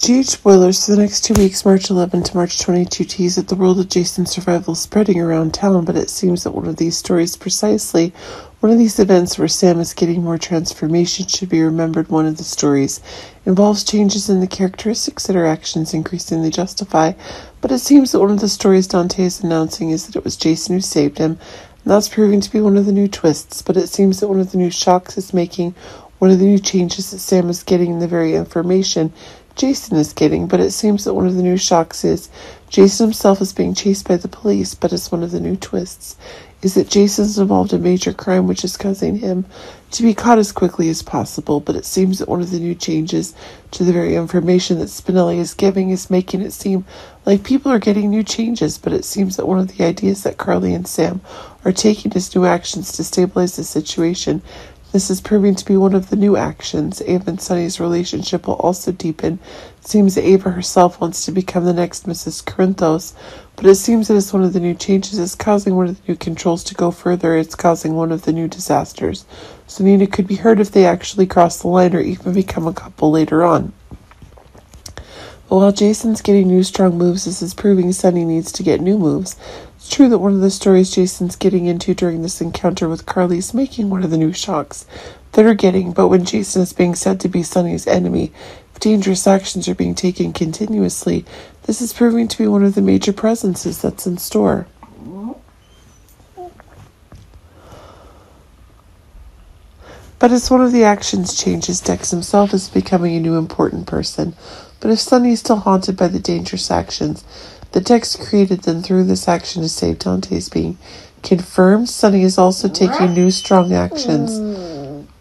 GH spoilers for the next two weeks, March 11 to March 22, tease that the world of Jason's survival spreading around town, but it seems that one of these stories, precisely one of these events where Sam is getting more transformation, should be remembered. One of the stories involves changes in the characteristics that her actions increasingly justify, but it seems that one of the stories Dante is announcing is that it was Jason who saved him, and that's proving to be one of the new twists, but it seems that one of the new shocks is making one of the new changes that Sam is getting in the very information Jason is getting, but it seems that one of the new shocks is Jason himself is being chased by the police, but it's one of the new twists is that Jason's involved in major crime which is causing him to be caught as quickly as possible, but it seems that one of the new changes to the very information that Spinelli is giving is making it seem like people are getting new changes, but it seems that one of the ideas that Carly and Sam are taking as new actions to stabilize the situation this is proving to be one of the new actions. Ava and Sonny's relationship will also deepen. It seems that Ava herself wants to become the next Mrs. Corinthos, but it seems that it's one of the new changes is causing one of the new controls to go further. It's causing one of the new disasters. So Nina could be hurt if they actually cross the line or even become a couple later on. But while Jason's getting new strong moves, this is proving Sonny needs to get new moves. True that one of the stories Jason's getting into during this encounter with Carly is making one of the new shocks that are getting, but when Jason is being said to be Sonny's enemy, dangerous actions are being taken continuously, this is proving to be one of the major presences that's in store. But as one of the actions changes, Dex himself is becoming a new important person. But if Sonny is still haunted by the dangerous actions, the text created then through this action to save Dante is being confirmed. Sonny is also taking new strong actions.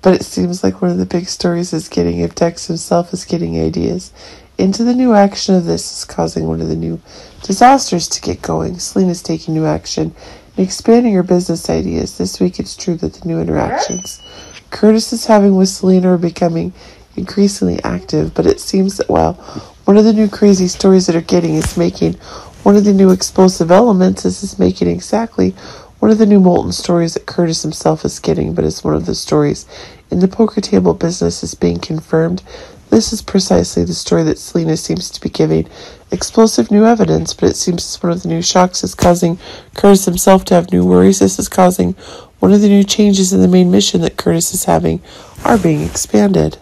But it seems like one of the big stories is getting, if Dex himself is getting ideas into the new action of this is causing one of the new disasters to get going. Selina's taking new action and expanding her business ideas. This week it's true that the new interactions Curtis is having with Selina are becoming increasingly active, but it seems that while one of the new crazy stories that are getting is making one of the new explosive elements, this is making exactly one of the new molten stories that Curtis himself is getting, but it's one of the stories in the poker table business is being confirmed. This is precisely the story that Selina seems to be giving explosive new evidence, but it seems it's one of the new shocks is causing Curtis himself to have new worries. This is causing one of the new changes in the main mission that Curtis is having are being expanded.